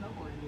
snowboarding.